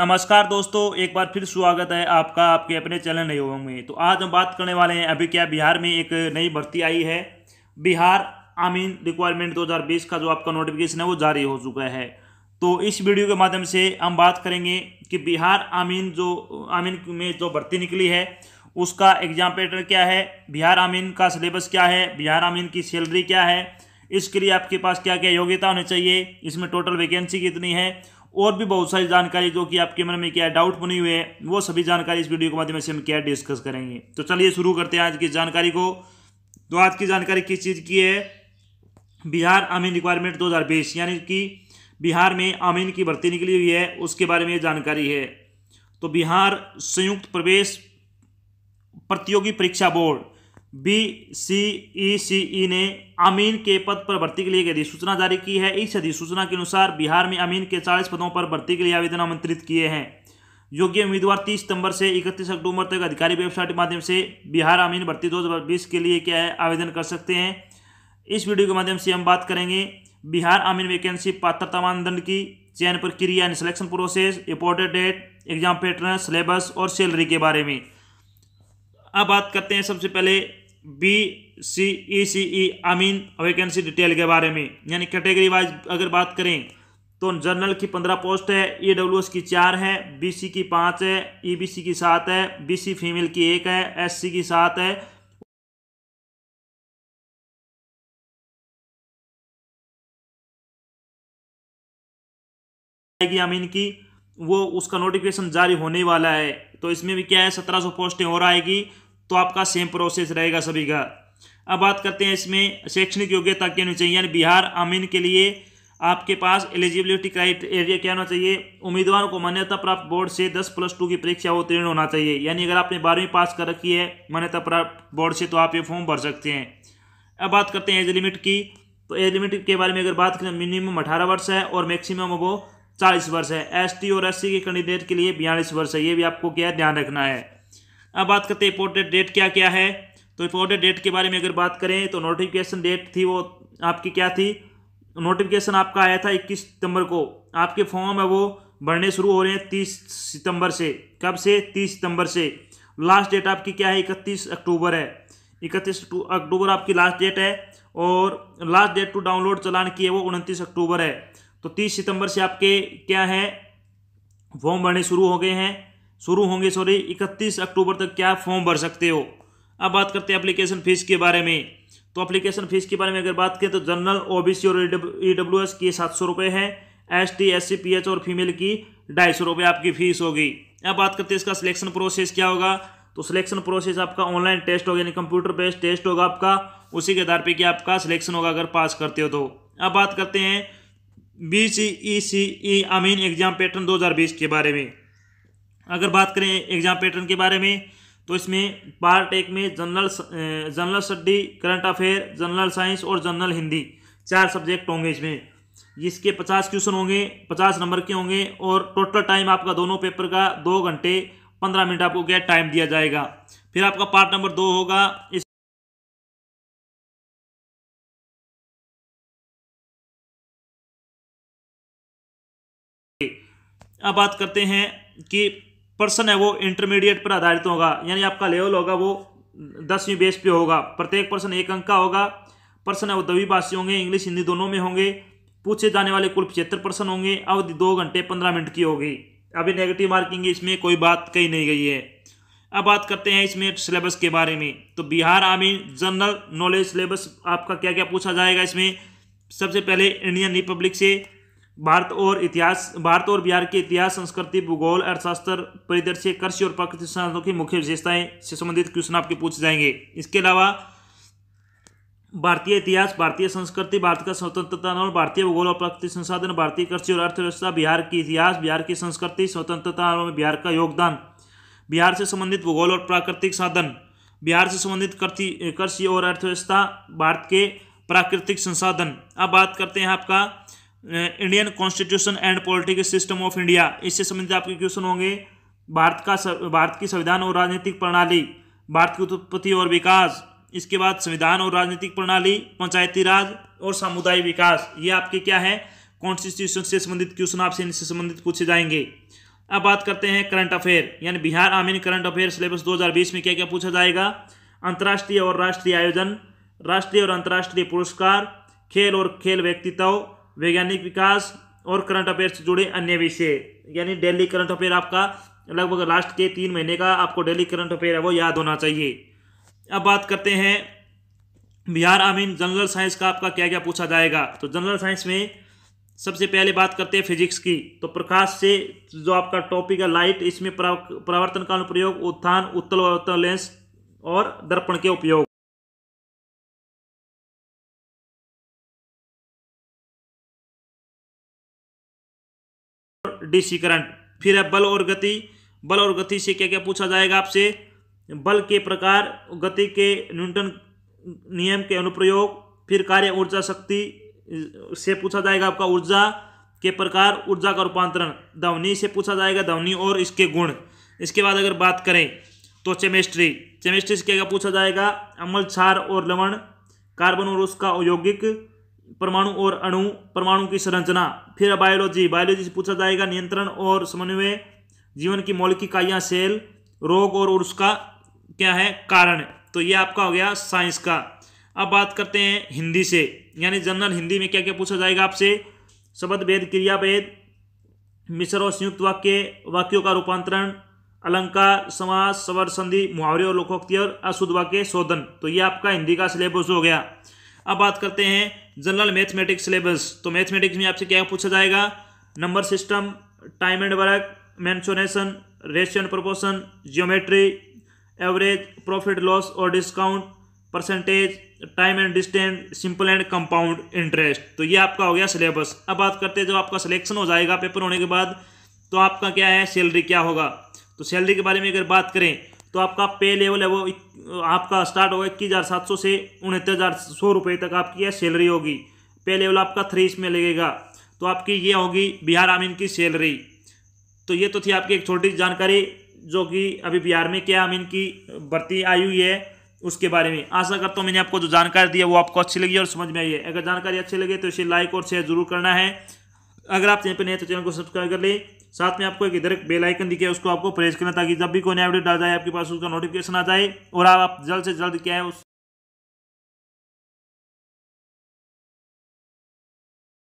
नमस्कार दोस्तों, एक बार फिर स्वागत है आपका, आपके अपने चैनल नए युवाओं में। तो आज हम बात करने वाले हैं, अभी क्या बिहार में एक नई भर्ती आई है। बिहार आमीन रिक्वायरमेंट 2020 का जो आपका नोटिफिकेशन है, वो जारी हो चुका है। तो इस वीडियो के माध्यम से हम बात करेंगे कि बिहार आमीन जो, आमीन में जो भर्ती निकली है, उसका एग्ज़ाम पैटर्न क्या है, बिहार आमीन का सिलेबस क्या है, बिहार आमीन की सैलरी क्या है, इसके लिए आपके पास क्या क्या योग्यता होनी चाहिए, इसमें टोटल वैकेंसी कितनी है और भी बहुत सारी जानकारी जो कि आपके मन में क्या डाउट बनी हुए हैं, वो सभी जानकारी इस वीडियो के माध्यम से हम क्या डिस्कस करेंगे। तो चलिए शुरू करते हैं आज की जानकारी को। तो आज की जानकारी किस चीज़ की है? बिहार आमीन रिक्वायरमेंट 2020 यानी कि बिहार में आमीन की भर्ती निकली हुई है, उसके बारे में जानकारी है। तो बिहार संयुक्त प्रवेश प्रतियोगी परीक्षा board B C E C ई ने अमीन के पद पर भर्ती के लिए एक अधिसूचना जारी की है। इस अधिसूचना के अनुसार बिहार में अमीन के चालीस पदों पर भर्ती के लिए आवेदन आमंत्रित किए हैं। योग्य उम्मीदवार तीस सितंबर से इकतीस अक्टूबर तक अधिकारी वेबसाइट के माध्यम से बिहार अमीन भर्ती दो हज़ार बीस के लिए क्या है, आवेदन कर सकते हैं। इस वीडियो के माध्यम से हम बात करेंगे बिहार अमीन वैकेंसी पात्रता मानदंड की, चयन प्रक्रिया यानी selection process reported date exam pattern syllabus और सैलरी के बारे में। अब बात करते हैं सबसे पहले B C E C E अमीन वैकेंसी डिटेल के बारे में। यानी कैटेगरी वाइज अगर बात करें तो जनरल की पंद्रह पोस्ट है ई डब्ल्यू एस की चार है बी सी की पाँच है ई बी सी की सात है बी सी फीमेल की एक है एस सी की सात है। अमीन की, वो उसका नोटिफिकेशन जारी होने वाला है। तो इसमें भी क्या है, सत्रह सौ पोस्टें और आएगी। तो आपका सेम प्रोसेस रहेगा सभी का। अब बात करते हैं इसमें शैक्षणिक योग्यता क्या होनी चाहिए? यानी बिहार अमीन के लिए आपके पास एलिजिबिलिटी क्राइटेरिया क्या होना चाहिए? उम्मीदवारों को मान्यता प्राप्त बोर्ड से 10 प्लस टू की परीक्षा उत्तीर्ण होना चाहिए। यानी अगर आपने बारहवीं पास कर रखी है, मान्यता प्राप्त बोर्ड से तो आप ये फॉर्म भर सकते हैं। अब बात करते हैं एज लिमिट की। तो एज लिमिट के बारे में अगर बात करें मिनिमम अठारह वर्ष है और मैक्सिमम वो चालीस वर्ष है। एसटी और एससी के कैंडिडेट के लिए बयालीस वर्ष है। ये भी आपको क्या ध्यान रखना है। अब बात करते हैं इम्पोर्टेड डेट क्या क्या है। तो इम्पोर्टेड डेट के बारे में अगर बात करें तो नोटिफिकेशन डेट थी वो आपकी क्या थी? नोटिफिकेशन आपका आया था इक्कीस सितंबर को। आपके फॉर्म है वो भरने शुरू हो रहे हैं तीस सितंबर से। कब से? तीस सितंबर से। लास्ट डेट आपकी क्या है? इकतीस अक्टूबर है। इकतीस अक्टूबर आपकी लास्ट डेट है और last date to download challan की है वो उनतीस अक्टूबर है। तो तीस सितंबर से आपके क्या है? फॉर्म भरने शुरू हो गए हैं। शुरू होंगे सॉरी इकतीस अक्टूबर तक क्या फॉर्म भर सकते हो? अब बात करते हैं एप्लीकेशन फ़ीस के बारे में। तो एप्लीकेशन फ़ीस के बारे में अगर बात करें तो जनरल ओबीसी और ई डब्ल्यू एस की सात सौ रुपये है S T S C P H और फीमेल की ढाई सौ रुपये आपकी फ़ीस होगी। अब बात करते हैं इसका सिलेक्शन प्रोसेस क्या होगा? तो सिलेक्शन प्रोसेस आपका ऑनलाइन टेस्ट होगा, यानी कंप्यूटर बेस्ड टेस्ट होगा आपका। उसी के आधार पर क्या आपका सिलेक्शन होगा अगर पास करते हो तो। अब बात करते हैं B C E C E अमीन एग्ज़ाम पैटर्न 2020 के बारे में। अगर बात करें एग्ज़ाम पैटर्न के बारे में तो इसमें पार्ट एक में general general study current affair general science और जनरल हिंदी, चार सब्जेक्ट होंगे इसमें। जिसके पचास क्वेश्चन होंगे, पचास नंबर के होंगे और टोटल टाइम आपका दोनों पेपर का दो घंटे पंद्रह मिनट आपको क्या टाइम दिया जाएगा। फिर आपका पार्ट नंबर दो होगा, इस अब बात करते हैं कि पर्सन है वो इंटरमीडिएट पर आधारित होगा, यानी आपका लेवल होगा वो दसवीं बेस पे होगा। प्रत्येक पर्सन एक अंक का होगा। पर्सन है वो दवी भाषी होंगे इंग्लिश हिंदी दोनों में होंगे। पूछे जाने वाले कुल पचहत्तर पर्सन होंगे, अवधि दो घंटे पंद्रह मिनट की होगी। अभी नेगेटिव मार्किंग है, इसमें कोई बात कही नहीं गई है। अब बात करते हैं इसमें सिलेबस के बारे में। तो Bihar army general knowledge syllabus आपका क्या क्या पूछा जाएगा इसमें? सबसे पहले इंडियन रिपब्लिक से भारत और इतिहास, भारत और बिहार के इतिहास, संस्कृति, भूगोल, अर्थशास्त्र परिदृश्य कृषि और प्राकृतिक संसाधनों की मुख्य विशेषताएँ से संबंधित क्वेश्चन आपके पूछे जाएँगे। इसके अलावा, भारतीय इतिहास, भारतीय संस्कृति, भारत का स्वतंत्रता आंदोलन भारतीय भूगोल और प्राकृतिक संसाधन, भारतीय कृषि और अर्थव्यवस्था, बिहार की इतिहास, बिहार की संस्कृति, स्वतंत्रता आंदोलन में बिहार का योगदान, बिहार से संबंधित भूगोल और प्राकृतिक साधन, बिहार से संबंधित कृषि और अर्थव्यवस्था, भारत के प्राकृतिक संसाधन। अब बात करते हैं आपका Indian constitution and political system of India इससे संबंधित आपके क्वेश्चन होंगे, भारत का भारत की संविधान और राजनीतिक प्रणाली, भारत की उत्पत्ति और विकास, इसके बाद संविधान और राजनीतिक प्रणाली, पंचायती राज और सामुदायिक विकास, ये आपके क्या है? कॉन्स्टिट्यूशन से संबंधित क्वेश्चन आपसे इनसे संबंधित पूछे जाएँगे। अब बात करते हैं करंट अफेयर यानी बिहार आमीन करंट अफेयर सिलेबस 2020 में क्या क्या पूछा जाएगा? अंतर्राष्ट्रीय और राष्ट्रीय आयोजन, राष्ट्रीय और अंतर्राष्ट्रीय पुरस्कार, खेल और खेल व्यक्तित्व वैज्ञानिक विकास और करंट अफेयर से जुड़े अन्य विषय। यानी डेली करंट अफेयर आपका लगभग लास्ट के तीन महीने का आपको डेली करंट अफेयर है, वो याद होना चाहिए। अब बात करते हैं, बिहार आमीन जनरल साइंस का आपका क्या क्या पूछा जाएगा? तो जनरल साइंस में सबसे पहले बात करते हैं फिजिक्स की। तो प्रकाश से जो आपका टॉपिक है लाइट इसमें प्रवर्तन का अनुप्रयोग, उत्थान, उत्तल लेंस और दर्पण के उपयोग। DC current. फिर है बल और गति। बल और गति से क्या क्या पूछा जाएगा आपसे? बल के प्रकार, गति के न्यूटन नियम के अनुप्रयोग, फिर कार्य ऊर्जा शक्ति, से पूछा जाएगा आपका ऊर्जा के प्रकार, ऊर्जा का रूपांतरण। ध्वनि से पूछा जाएगा ध्वनि और इसके गुण। इसके बाद अगर बात करें तो केमिस्ट्री केमिस्ट्री से क्या क्या पूछा जाएगा? अम्ल, क्षार और लवण। कार्बन और उसका यौगिक परमाणु और अणु, परमाणु की संरचना। फिर बायोलॉजी बायोलॉजी से पूछा जाएगा नियंत्रण और समन्वय। जीवन की मौलिक इकाइयाँ सेल रोग और उसका क्या है? कारण। तो ये आपका हो गया साइंस का। अब बात करते हैं हिंदी से। यानी जनरल हिंदी में क्या क्या पूछा जाएगा आपसे? शब्द वेद क्रिया भेद, मिश्र और संयुक्त वाक्य, वाक्यों का रूपांतरण, अलंकार समाज सवर, संधि, मुहावरे और लोकोक्ति और अशुद्ध वाक्य, शोधन। तो ये आपका हिंदी का सिलेबस हो गया। अब बात करते हैं जनरल मैथमेटिक्स सिलेबस। तो मैथमेटिक्स में आपसे क्या पूछा जाएगा? Number system, time and work mensuration ratio and proportion, geometry, average, profit, loss और discount, percentage, time and distance, simple and compound interest. तो ये आपका हो गया सिलेबस। अब बात करते हैं, जब आपका सिलेक्शन हो जाएगा पेपर होने के बाद तो आपका क्या है? सैलरी क्या होगा? तो सैलरी के बारे में अगर बात करें तो आपका पे लेवल है वो आपका स्टार्ट होगा इक्कीस हज़ार सात सौ से उनहत्तर हज़ार सौ रुपये तक आपकी यह सैलरी होगी। पे लेवल आपका थ्री इसमें लगेगा। तो आपकी ये होगी बिहार आमीन की सैलरी तो ये तो थी आपकी एक छोटी जानकारी, जो कि अभी बिहार में क्या आमीन की भर्ती आई हुई है, उसके बारे में। आशा करता हूँ मैंने आपको जो जानकारी दी है वो आपको अच्छी लगी और समझ में आई है। अगर जानकारी अच्छी लगे तो इसे लाइक और शेयर ज़रूर करना है। अगर आप चैनल पर नए तो चैनल को सब्सक्राइब कर ले। साथ में आपको एक इधर एक बेल आइकन दिखे, उसको आपको प्रेस करना ताकि जब भी कोई नया वीडियो डाल जाए, आपके पास उसका नोटिफिकेशन आ जाए और आप जल्द से जल्द क्या है, उस